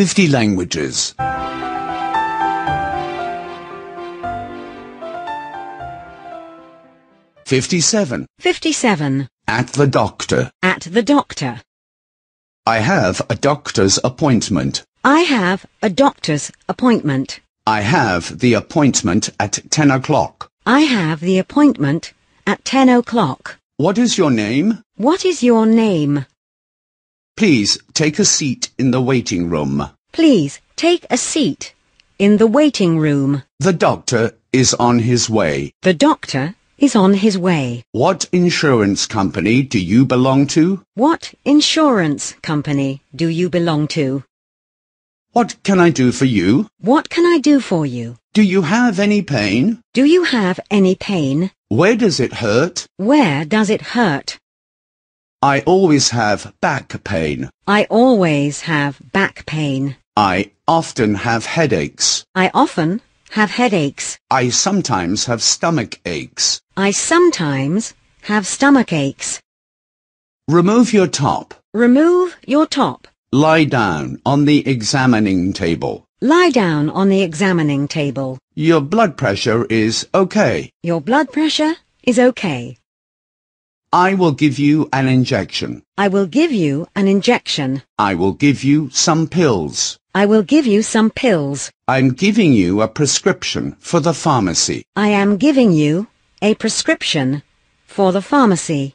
50 languages. 57. 57. At the doctor. At the doctor. I have a doctor's appointment. I have a doctor's appointment. I have the appointment at 10 o'clock. I have the appointment at 10 o'clock. What is your name? What is your name? Please take a seat in the waiting room. Please take a seat in the waiting room. The doctor is on his way. The doctor is on his way. What insurance company do you belong to? What insurance company do you belong to? What can I do for you? What can I do for you? Do you have any pain? Do you have any pain? Where does it hurt? Where does it hurt? I always have back pain. I always have back pain. I often have headaches. I often have headaches. I sometimes have stomach aches. I sometimes have stomach aches. Remove your top. Remove your top. Lie down on the examining table. Lie down on the examining table. Your blood pressure is okay. Your blood pressure is okay. I will give you an injection. I will give you an injection. I will give you some pills. I will give you some pills. I'm giving you a prescription for the pharmacy. I am giving you a prescription for the pharmacy.